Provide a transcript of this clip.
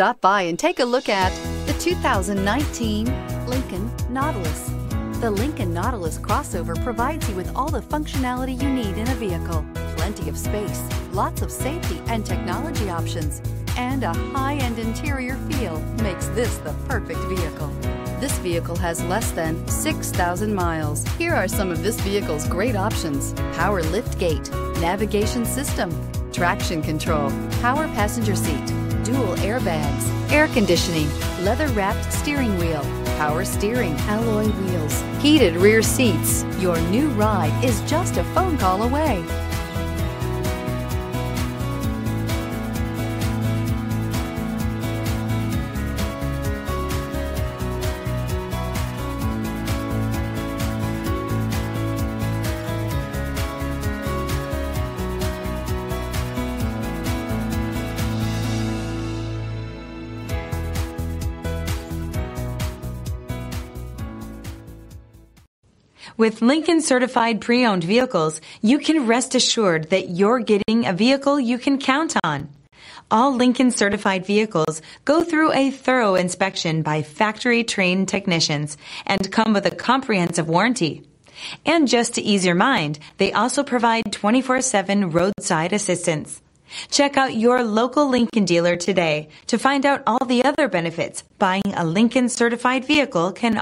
Stop by and take a look at the 2019 Lincoln Nautilus. The Lincoln Nautilus crossover provides you with all the functionality you need in a vehicle. Plenty of space, lots of safety and technology options, and a high-end interior feel makes this the perfect vehicle. This vehicle has less than 6,000 miles. Here are some of this vehicle's great options. Power lift gate, navigation system, traction control, power passenger seat, dual airbags, air conditioning, leather wrapped steering wheel, power steering, alloy wheels, heated rear seats. Your new ride is just a phone call away. With Lincoln certified pre-owned vehicles, you can rest assured that you're getting a vehicle you can count on. All Lincoln certified vehicles go through a thorough inspection by factory trained technicians and come with a comprehensive warranty. And just to ease your mind, they also provide 24-7 roadside assistance. Check out your local Lincoln dealer today to find out all the other benefits buying a Lincoln certified vehicle can